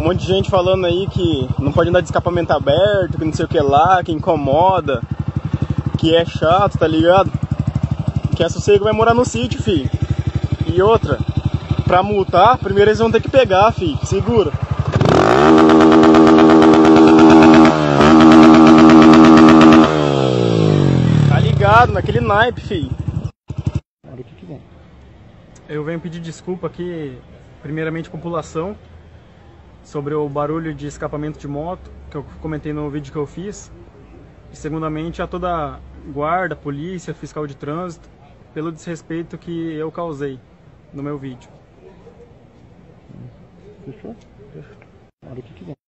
um monte de gente falando aí que não pode andar de escapamento aberto, que não sei o que lá, que incomoda, que é chato, tá ligado? Que é sossego vai morar no sítio, fi. E outra, pra multar, primeiro eles vão ter que pegar, fi. Segura. Tá ligado, naquele naipe, fi. Olha o que que vem. Eu venho pedir desculpa aqui, primeiramente população, sobre o barulho de escapamento de moto, que eu comentei no vídeo que eu fiz. E segundamente a toda guarda, polícia, fiscal de trânsito, pelo desrespeito que eu causei no meu vídeo. Fechou. Olha o que que vem.